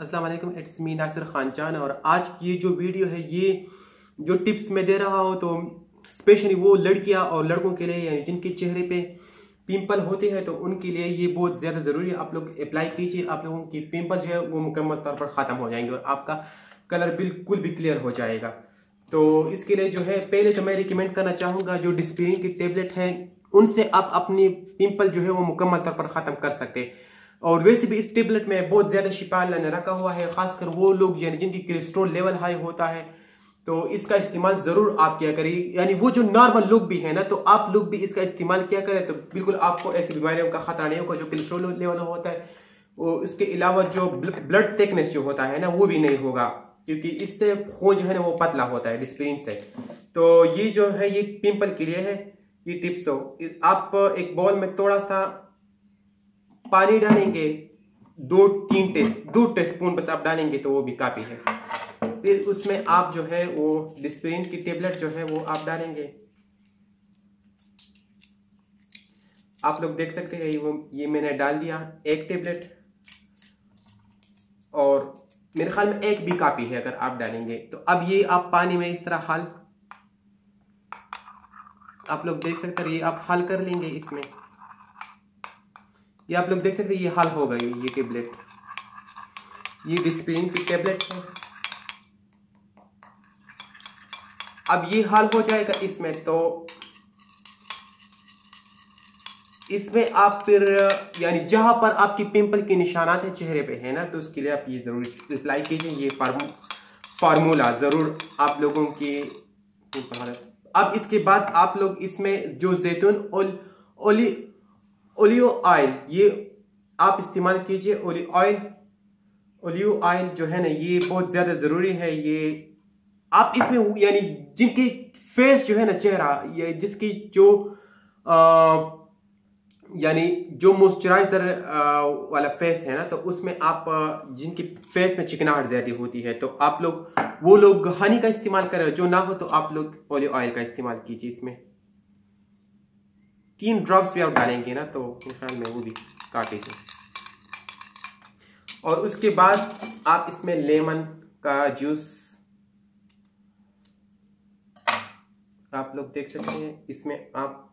अस्सलाम वालेकुम, it's me Nasir Khan चान और आज की ये जो वीडियो है, ये जो टिप्स मैं दे रहा हूँ तो स्पेशली वो लड़कियाँ और लड़कों के लिए, यानी जिनके चेहरे पे पिंपल होते हैं तो उनके लिए ये बहुत ज़्यादा ज़रूरी है। आप लोग अप्लाई कीजिए, आप लोगों की पिंपल जो है, वो मुकम्मल तौर पर ख़त्म हो जाएँगे और आपका कलर बिल्कुल भी क्लियर हो जाएगा। तो इसके लिए जो है, पहले तो मैं रिकमेंड करना चाहूँगा, जो डिस्प्रिन की टेबलेट है, उनसे आप अपनी पिंपल जो है, वो मुकम्मल तौर पर ख़त्म कर सकते हैं। और वैसे भी इस टेबलेट में बहुत ज़्यादा शिपा ने रखा हुआ है, खासकर वो लोग, यानी जिनकी कोलेस्ट्रोल लेवल हाई होता है तो इसका इस्तेमाल ज़रूर आप किया करिए। यानी वो जो नॉर्मल लोग भी है ना तो आप लोग भी इसका इस्तेमाल किया करें तो बिल्कुल आपको ऐसी बीमारियों का खतरा नहीं होगा, जो कोलेस्ट्रोल लेवल होता है। वो इसके अलावा जो ब्लड थिकनेस जो होता है ना, वो भी नहीं होगा, क्योंकि इससे खून जो है ना, वो पतला होता है डिस्प्रिन से। तो ये जो है, ये पिंपल के लिए है, ये टिप्स हो आप एक बॉल में थोड़ा सा पानी डालेंगे, दो, तीन टेस्ट दो टेस्ट स्पून बस आप डालेंगे तो वो भी काफ़ी है। फिर उसमें आप जो है वो डिस्प्रिन की टेबलेट जो है वो आप डालेंगे। आप लोग देख सकते हैं वो, ये मैंने डाल दिया एक टेबलेट। और मेरे ख्याल में एक भी काफ़ी है अगर आप डालेंगे तो। अब ये आप पानी में इस तरह हल, आप लोग देख सकते हैं, ये आप हल कर लेंगे इसमें। ये आप लोग देख सकते हैं, ये हल हो गई ये टेबलेट ये डिस्प्रिन की टेबलेट है। अब ये हाल हो जाएगा इसमें तो इसमें आप फिर, यानी जहाँ पर आपकी पिंपल के निशानात है, चेहरे पे, है ना? तो उसके लिए आप ये ज़रूर अप्लाई कीजिए, ये फार्मूला ज़रूर आप लोगों की अब इसके बाद आप लोग इसमें जो जैतून ओली ओलियो ऑयल, ये आप इस्तेमाल कीजिए ओलिव ऑयल। ओलियो ऑयल जो है ना, ये बहुत ज़्यादा ज़रूरी है, ये आप इसमें यानी जिनकी फेस जो है ना, चेहरा, ये जिसकी जो यानी जो मॉइस्चराइजर वाला फेस है ना तो उसमें आप जिनकी फेस में चिकनाहट ज़्यादा होती है तो आप लोग, वो लोग हनी का इस्तेमाल करें, जो ना हो तो आप लोग ओलियो ऑयल का इस्तेमाल कीजिए इसमें। तीन ड्रॉप्स भी आप डालेंगे ना तो ख्याल में वो भी काटेंगे और उसके बाद आप इसमें लेमन का जूस आप लोग देख सकते हैं, इसमें आप,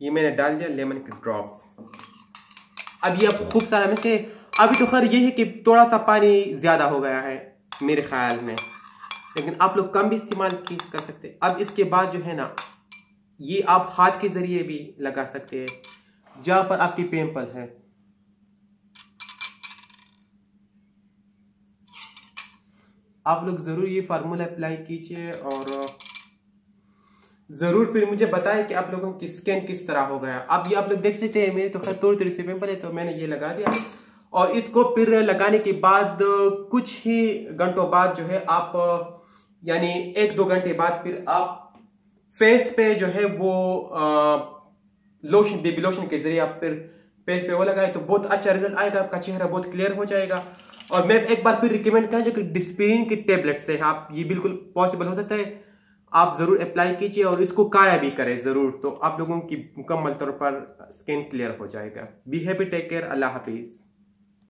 ये मैंने डाल दिया लेमन के ड्रॉप्स अब ये अब खूब सारा में से अभी तो खैर ये है कि थोड़ा सा पानी ज़्यादा हो गया है, मेरे ख्याल में। लेकिन आप लोग कम भी इस्तेमाल कर सकते अब इसके बाद जो है ना ये आप हाथ के ज़रिए भी लगा सकते हैं, जहाँ पर आपकी पेम्पल है। आप लोग ज़रूर ये फार्मूला अप्लाई कीजिए और, ज़रूर फिर मुझे बताएँ कि आप लोगों की स्कैन किस तरह हो गया। अब ये आप लोग देख सकते हैं, मेरे तो खैर थोड़ी थोड़ी सी पिंपल है तो मैंने ये लगा दिया। और इसको फिर लगाने के बाद कुछ ही घंटों बाद जो है आप, यानी एक दो घंटे बाद फिर आप फेस पे जो है वो लोशन बेबी लोशन के ज़रिए आप फिर फेस पे वो लगाए तो बहुत अच्छा रिज़ल्ट आएगा, आपका चेहरा बहुत क्लियर हो जाएगा। और मैं एक बार फिर रिकमेंड करें जो कि डिस्प्रिन की टेबलेट से आप, ये बिल्कुल पॉसिबल हो सकता है। आप ज़रूर अप्लाई कीजिए और इसको काया भी करें ज़रूर तो आप लोगों की मुकम्मल तौर पर स्किन क्लियर हो जाएगा। बी हैप्पी टेक केयर अल्लाह हाफिज़